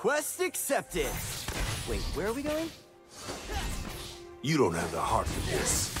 Quest accepted. Wait, where are we going? You don't have the heart for this.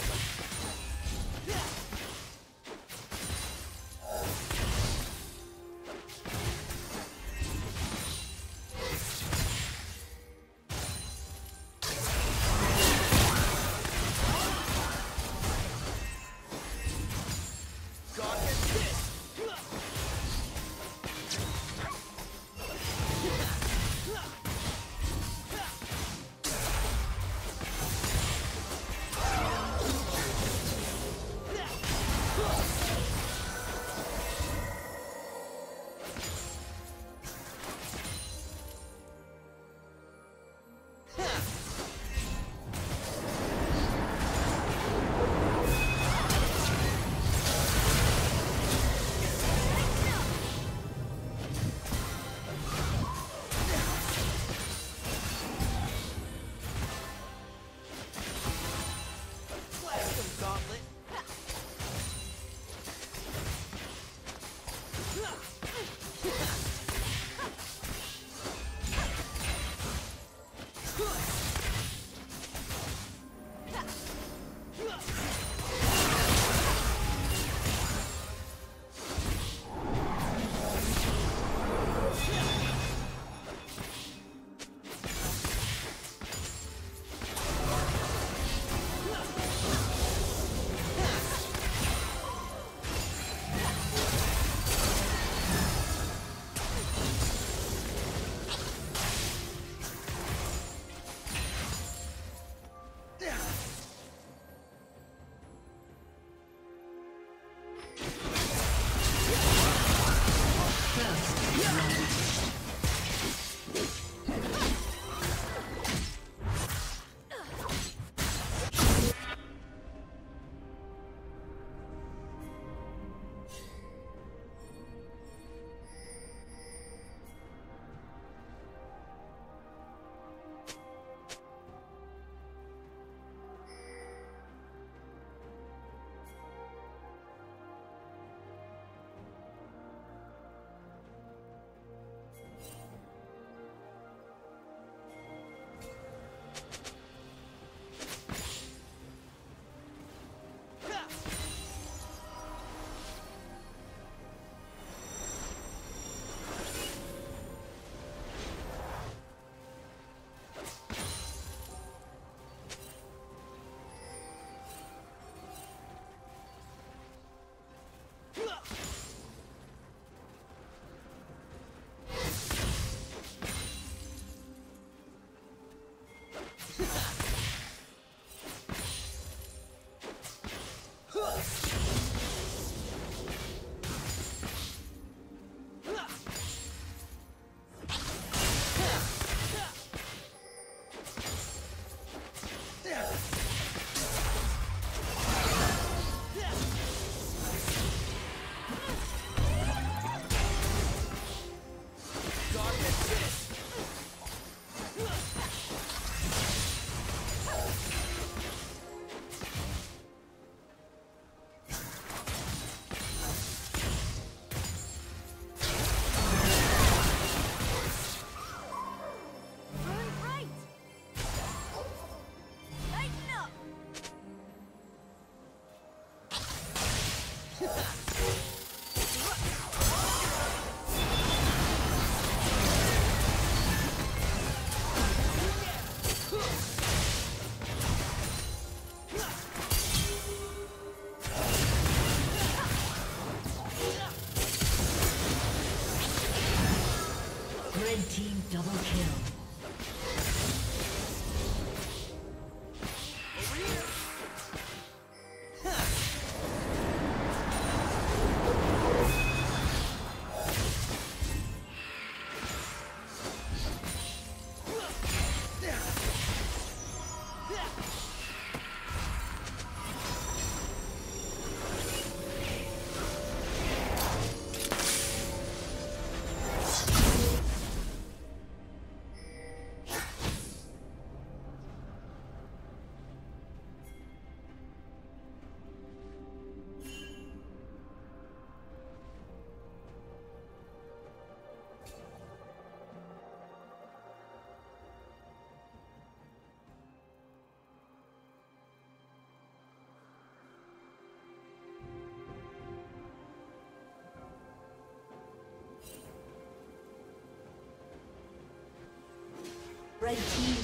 Red team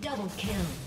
double kill.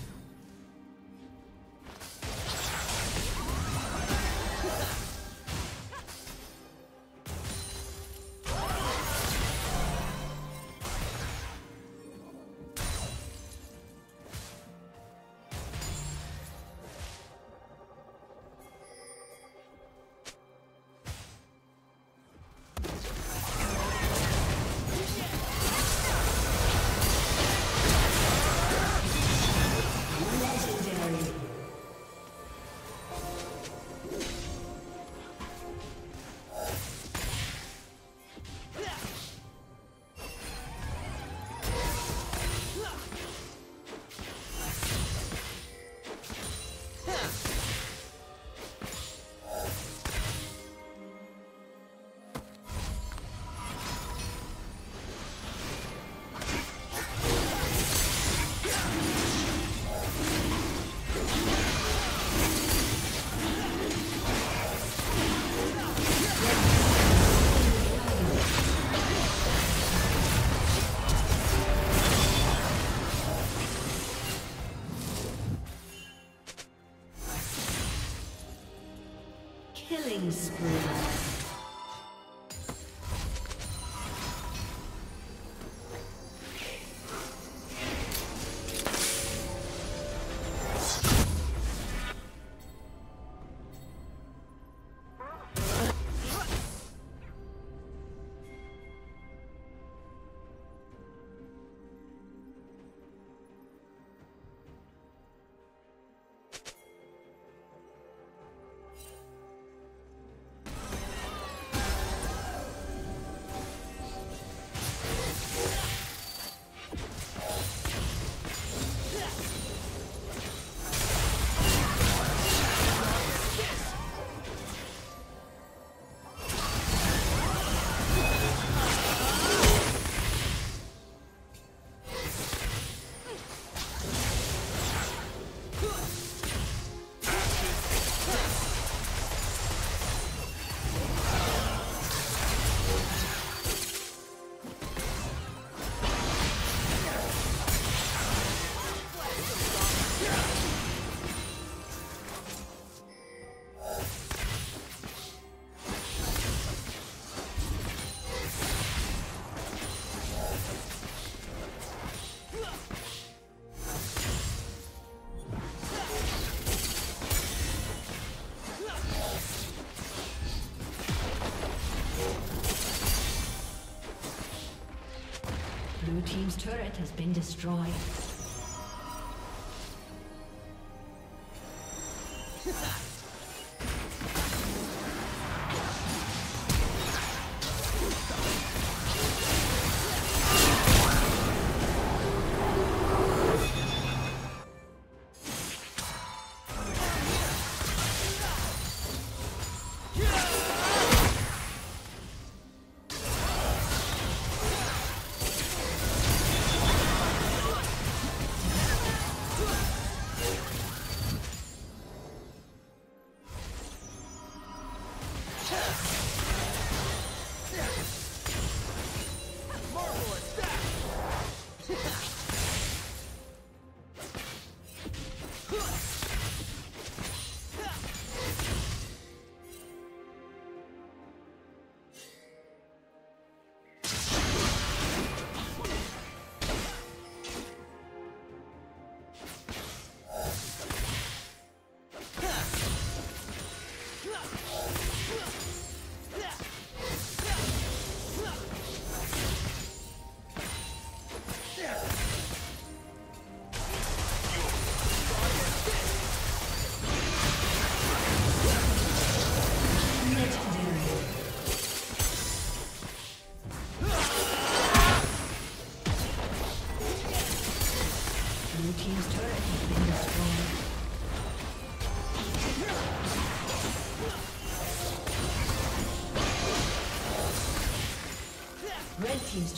Has been destroyed.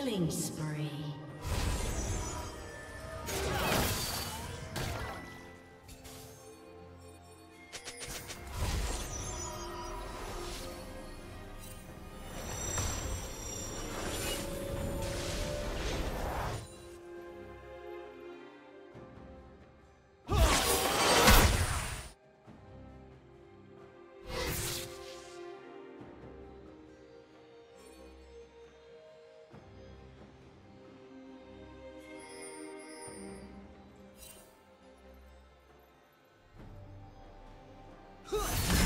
Killing spree. Huh!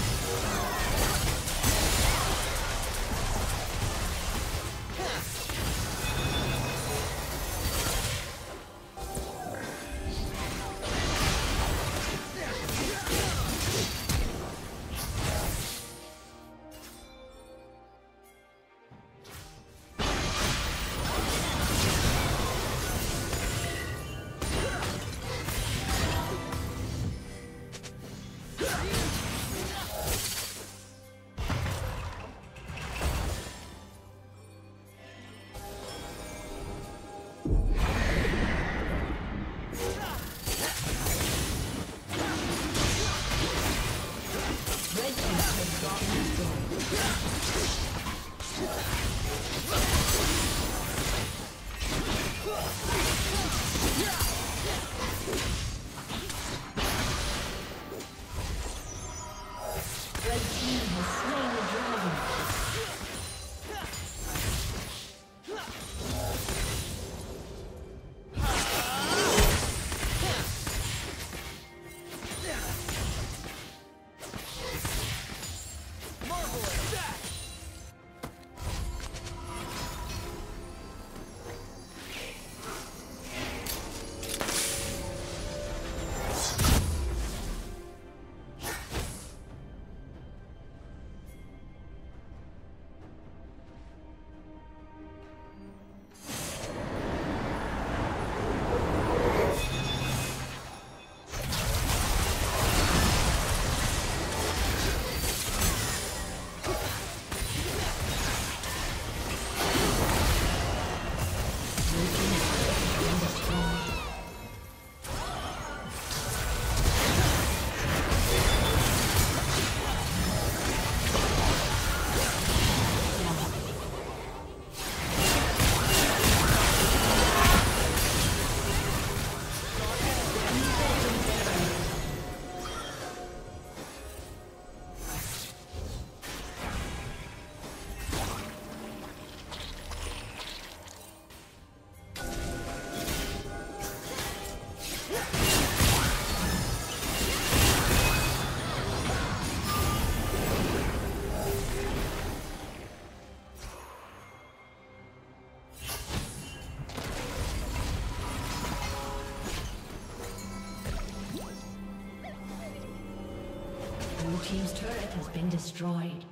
Been destroyed.